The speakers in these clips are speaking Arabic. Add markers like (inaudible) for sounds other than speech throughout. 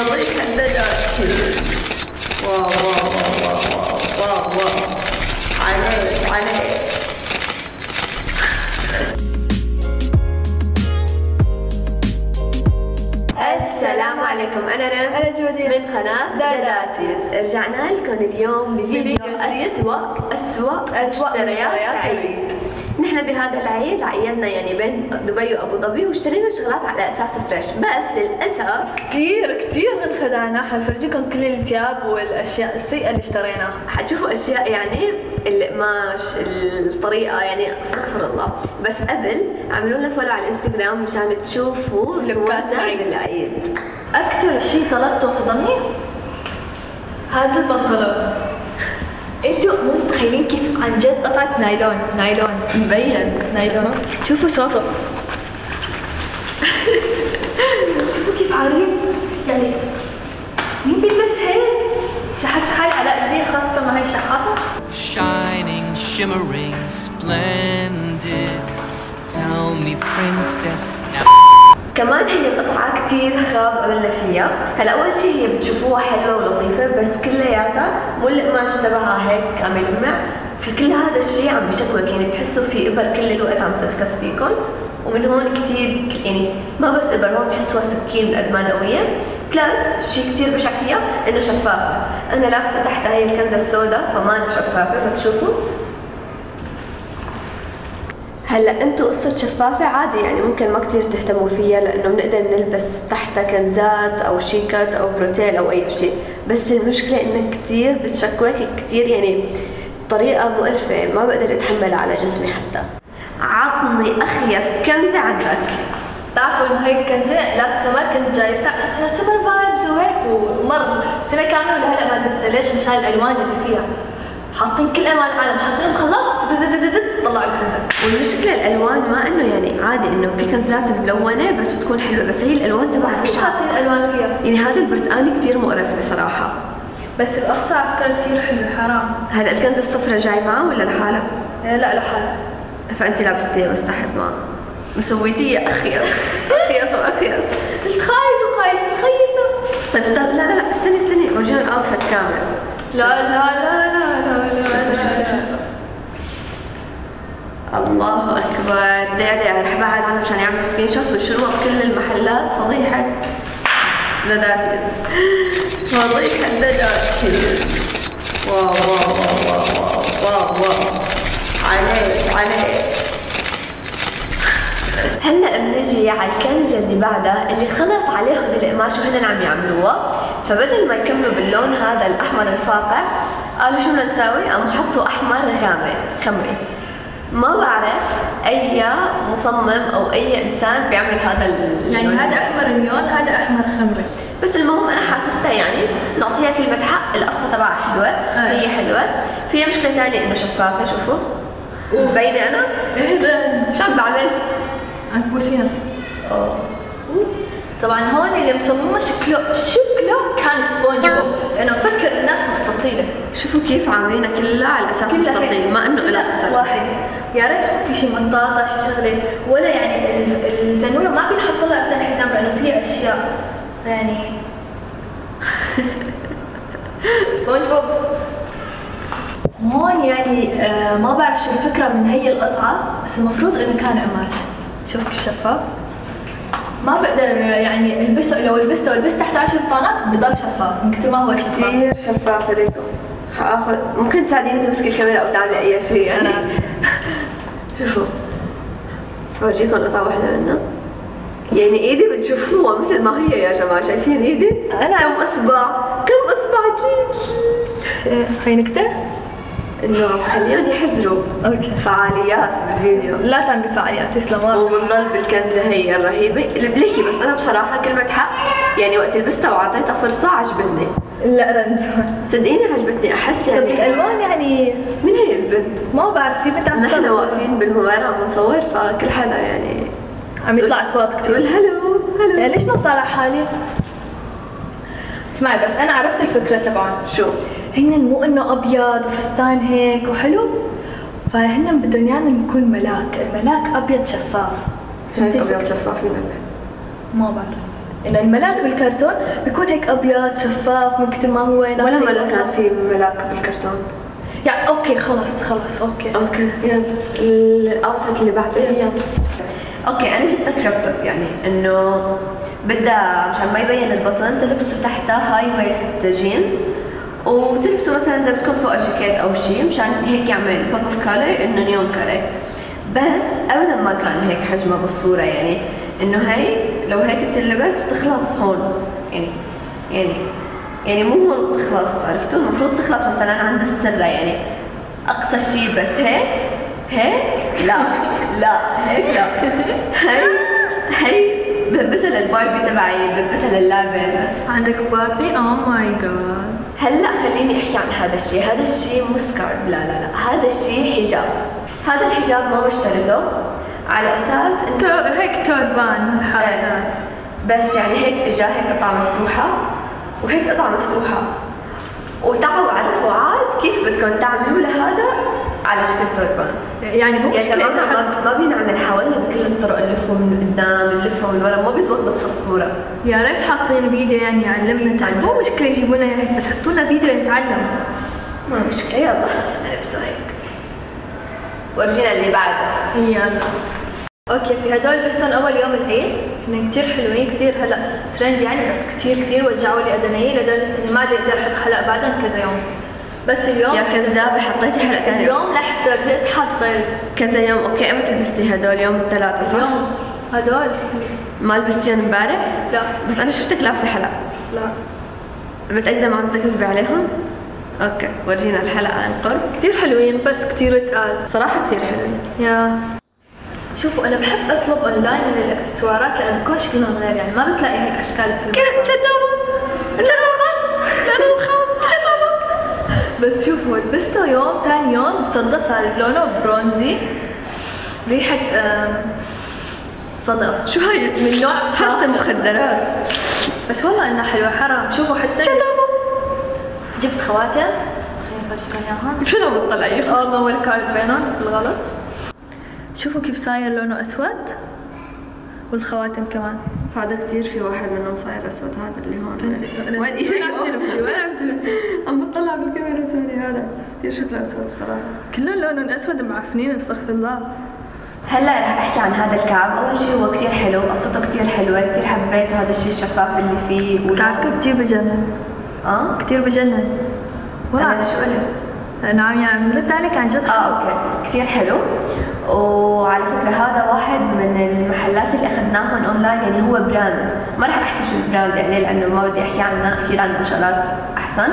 والله حددت wow wow wow wow wow wow عليك عليك السلام عليكم أنا نان أنا جودي. من قناة داداتيز. رجعنا لكم اليوم بفيديو. أسوأ أسوأ أسوأ مشتريات العيد نحن بهذا العيد عيدنا يعني بين دبي وأبو ظبي واشترينا شغلات على أساس fresh بس للأسف كثير كثير انخدعنا حنفرجيكم كل الثياب والأشياء السيئة اللي اشتريناها. حتشوفوا أشياء يعني القماش الطريقة يعني استغفر الله. بس قبل اعملوا لنا follow على الانستغرام مشان تشوفوا صورنا العيد. بالعيد أكثر شيء طلبته وصدمني هذا البنطلون. أنتوا مو متخيلين كيف عن جد قطعه نايلون نايلون. مبين. نايلون. شوفوا صوته. (laughs) شوفوا كيف عريض يعني مين بيلبس هيك؟ شو حاسه حالي على قدي؟ خاصة مع هي الشحاطة shining, shimmering, splendid. Tell me, princess. كمان هي القطعة كتير خاب قبلنا فيها هلا أول شيء هي بتشوفوها حلوة ولطيفة بس كلياتها مو القماش تبعها هيك عم يلمع في كل هذا الشيء عم بشكوك يعني بتحسوا في إبر كل الوقت عم تنخس فيكم ومن هون كتير يعني ما بس إبر هون بتحسوها سكين قد ما قوية بلس شيء كتير بشع فيها إنه شفافة. أنا لابسة تحتها هي الكنزة السوداء فما شفافة بس شوفوا. هلأ أنتم قصة شفافة عادي يعني ممكن ما كتير تهتموا فيها لأنه بنقدر نلبس تحتها كنزات أو شيالات أو بروتيل أو أي شيء. بس المشكلة انها كتير بتشكوك كتير يعني طريقة مقرفة ما بقدر أتحملها على جسمي حتى. عطني اخيس كنزة عندك. تعرفوا إنه هاي الكنزة last summer كنت جايبتها على أساس summer vibes وهيك ومر. سنة كاملة ولهلا ما لبستها؟ ليش مشان الألوان اللي فيها؟ حاطين كل الوان العالم حاطين خلاط طلعوا الكنزة والمشكلة الألوان ما إنه يعني عادي إنه في كنزات ملونة بس بتكون حلوة بس هي الألوان تبعها مش بشعة. حاطين ألوان فيها. يعني هذا البرتقاني كتير مقرف بصراحة. بس القصة على فكرة كثير حلوة حرام. هلا الكنزة الصفرة جاي معه ولا لحالها؟ لا لا لحالها فأنت لابستيه بس تحت ما مسويتيه اخيس اخيس واخيس الخايس وخايس مخيسة طيب لا لا لا, لا استني استني. ورجينا ال outfit كامل. لا لا لا لا لا لا لا. الله أكبر. دقيقة رح بعد عنه مشان يعمل screenshot وينشروها بكل المحلات. فضيحة. دادا تيز فضيحة. دادا تيز wow wow wow wow wow wow عليك عليك. هلأ بنجي على الكنزه اللي بعدها اللي خلص عليهم القماش وهن عم يعملوها فبدل ما يكملوا باللون هذا الأحمر الفاقع قالوا شو بدنا نساوي؟ قاموا حطوا أحمر غامق خمري. ما بعرف أي مصمم أو أي إنسان بيعمل هذا اللون يعني هذا أحمر نيون هذا أحمر خمري. بس المهم أنا حاسستها يعني نعطيها كلمة حق القصة تبعها حلوة هي حلوة. فيها مشكلة ثانية إنه شفافة شوفوا. مبينة أنا؟ أهلا شو عم بعمل؟ عم تبوسيها طبعا هون اللي مصممه شكله شكله سبونج بوب لأنه مفكر الناس مستطيلة. شوفوا كيف عاملينها كلها على أساس مستطيل. ما إنه لها خسر واحد يا ريت في شيء مطاطه شيء شغلة. ولا يعني ال- التنوره ما بينحط لها ابدا حزام لأنه فيها أشياء يعني (laughs) سبونج بوب هون يعني آه ما بعرف شو الفكرة من هي القطعة بس المفروض إنه كان قماش. شوف كيف شفاف. ما بقدر يعني ألبسه لو لبسته ولبست تحت 10 بطانات بضل شفاف من كثر ما هو شفاف كثير شفافة ديكم حاخذ ممكن تساعديني تمسكي الكاميرا أو تعملي أي شيء يعني أنا. (laughs) شوفوا بورجيكم قطعة واحدة منها يعني إيدي بتشوفوها مثل ما هي يا جماعة شايفين إيدي؟ أنا- كم اصبع؟ كم أصبع هي نكتة؟ إنه خليهم يحزروا أوكي. فعاليات بالفيديو. لا تعمل فعاليات تسلم. وبنضل بالكنزة هي الرهيبة. اللي بليكي بس أنا بصراحة كلمة حق يعني وقت لبستها وعطيتها فرصة عجبتني. لا رنت صدقيني عجبتني طب يعني الالوان يعني؟ مين هي البنت؟ ما بعرف في بنت عم نحن تصور. واقفين بالممر عم نصور فكل حدا يعني عم يطلع أصوات تقول كثير هلو هلو. يعني ليش ما بطلع حالي؟ اسمعي بس أنا عرفت الفكرة تبعهم شو؟ هن مو انه أبيض وفستان هيك وحلو؟ فهن بدهم ايانا نكون ملاك الملاك أبيض شفاف. هيك أبيض شفاف من ما بعرف. إن الملاك بالكرتون بيكون هيك أبيض شفاف من كتر ما هو ولا وصف. كان في ملاك بالكرتون. يعني okay خلاص خلاص okay. okay يلا. ال outfit اللي بعده يلا. okay أنا جبت crop top يعني إنه بدها مشان ما يبين البطن تلبسوا تحتها هاي waist jeans وتلبسوا مثلا إذا بدكم فوق جاكيت أو شيء مشان هيك يعمل pop of color إنه neon color بس ابدا ما كان هيك حجمها بالصورة يعني إنه هي لو هيك بتلبس بتخلص هون يعني يعني يعني مو هون بتخلص عرفتوا؟ المفروض تخلص مثلا عند السرة يعني أقصى شيء بس هيك هيك لا لا هيك لا. هي هي بلبسها للباربي تبعي بلبسها للعبة بس. عندك باربي oh my god هلا خليني احكي عن هذا الشيء. هذا الشيء مو scarf. لا لا لا. هذا الشيء حجاب. هذا الحجاب ما بشتريته على أساس إنه هيك توربان الحركات. بس يعني هيك إجا هيك قطعة مفتوحة وهيك قطعة مفتوحة. وتعوا عرفوا عاد كيف بدكم تعملوا لهذا؟ على شكل توربان يعني مو حد- ما, ما بينعمل حوالينا بكل الطرق نلفه من قدام نلفه من ورا ما بيزبط نفس الصورة. يا ريت حاطين فيديو يعني يعلمنا تعلم. مو مشكلة يجيبوا لنا هيك بس حطوا لنا فيديو نتعلم ما مشكلة يلا. نلبسه هيك ورجينا اللي بعده. يلا. okay في هدول لبستهم أول يوم العيد. هن كثير حلوين كثير هلأ ترند يعني بس كثير كثير وجعوا لي اذني لدرجة إني ما أقدر أحط حلق بعدهم كذا يوم. بس اليوم يا كذابه حطيتي ثانية اليوم لحظه حطيت كذا يوم okay إمتى لبستي هدول يوم الثلاثاء صح؟ اليوم هدول. ما لبستيهم امبارح؟ لا. بس أنا شفتك لابسة حلق. لا. متاكده ما عم تكذبي عليهم؟ okay ورجينا الحلقة عن قرب. كثير حلوين بس كثير تقال. بصراحه كثير حلوين. yeah. شوفوا أنا بحب أطلب أونلاين من الإكسسوارات لأنه بكون شكلهم غير يعني ما بتلاقي هيك أشكال بكل مكان. بس شوفوا لبسته يوم ثاني يوم صدى صار لونه برونزي ريحة آم، صدى شو هاي؟ من نوع (laughs) فاخر. مخدرات بس والله إنها حلوة حرام. شوفوا حتى جبت خواتم. خليني افرجيكم اياها شو لو بتطلعي؟ آه ما كارت بينهم بالغلط. شوفوا كيف صاير لونه أسود. والخواتم كمان. هذا كثير في واحد منهم صاير أسود هذا اللي هون. وين وين عم تلبسي؟ وين عم تلبسي؟ عم بطلع بالكاميرا sorry هذا كثير شكله أسود بصراحة. كلهم لونهم أسود معفنين استغفر الله. هلا رح أحكي عن هذا الكعب. أول شيء هو كثير حلو قصته كثير حلوة كثير حبيت هذا الشيء الشفاف اللي فيه. كعكة كتير بجنن. آه؟ كتير بجنن. أنا شو قلت؟ نعم يعني رد عليك عن جد آه okay. كثير حلو. وعلى فكرة هذا واحد من المحلات اللي أخذناهم أونلاين يعني هو brand ما رح أحكي شو ال brand يعني لأنه ما بدي أحكي عنه أكيد عندنا شغلات أحسن.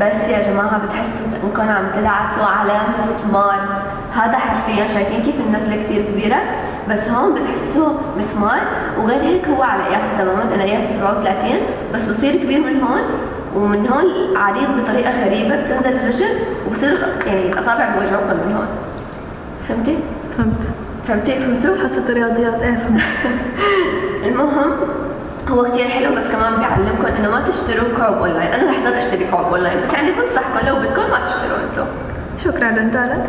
بس يا جماعة بتحسوا انكم عم تدعسوا على مسمار. هذا حرفيا شايفين كيف النزلة كثير كبيرة. بس هون بتحسوه مسمار. وغير هيك هو على قياسي تماما. أنا قياسي 37 بس بصير كبير من هون. ومن هون عريض بطريقة غريبة بتنزل الرجل وبصير الأص... يعني الأصابع بوجعوكم من هون فهمتي؟ فهمت فهمتي فهمتوا؟ حصة الرياضيات إيه فهمت (laughs) المهم هو كتير حلو بس كمان بيعلمكم إنه ما تشتروا كعب اونلاين، أنا رح ضل أشتري كعب اونلاين بس يعني بنصحكم لو بدكم ما تشتروا أنتم. شكرا لنتالت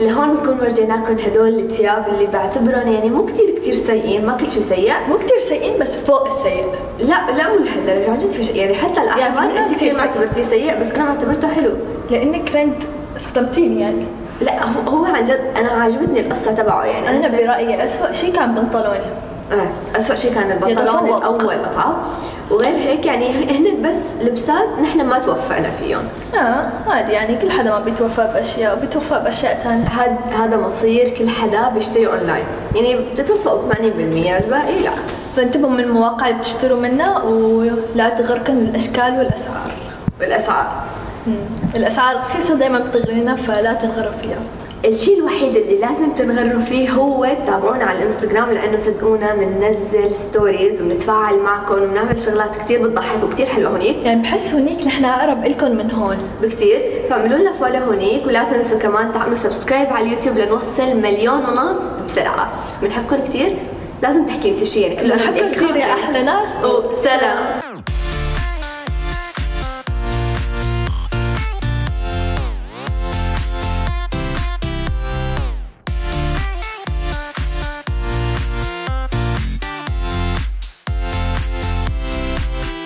لهون بنكون ورجيناكم هدول الثياب اللي بعتبرهم يعني مو كتير كتير سيئين، ما كل شيء سيء. مو كتير سيئين بس فوق السيء لا لا مو لهالدرجه عن جد في شيء يعني حتى الاحمر يعني انت كثير ما. اعتبرتيه سيء بس أنا ما اعتبرته حلو. لانك كنت صدمتيني يعني لا هو هو عن جد أنا عجبتني القصة تبعه يعني أنا برايي اسوء شيء كان بنطلوني آه، أسوأ شيء كان البنطلون يتفوق. الأول قطعة وغير هيك يعني هن بس لبسات نحن ما توفقنا فيهم. آه عادي يعني كل حدا ما بيتوفى بأشياء وبيتوفى بأشياء ثانية هاد هذا مصير كل حدا بيشتري اونلاين يعني بتتوفقوا ب 80% الباقي لا. فانتبهوا من المواقع اللي بتشتروا منها ولا تغركم الأشكال والأسعار. بالاسعار مم. الأسعار رخيصه دائما بتغرينا فلا تنغروا فيها. الشيء الوحيد اللي لازم تنغروا فيه هو تتابعونا على الانستغرام لأنه صدقونا بننزل stories وبنتفاعل معكم وبنعمل شغلات كثير بتضحك وكثير حلوة هونيك. يعني بحس هونيك نحن أقرب لكم من هون. بكتير. فاعملوا لنا follow هونيك ولا تنسوا كمان تعملوا subscribe على اليوتيوب لنوصل مليون ونص بسرعة. بنحبكم كثير لازم تحكي أنت شيء يعني كل واحد بنحبكم كثير يا. أحلى ناس. وسلام.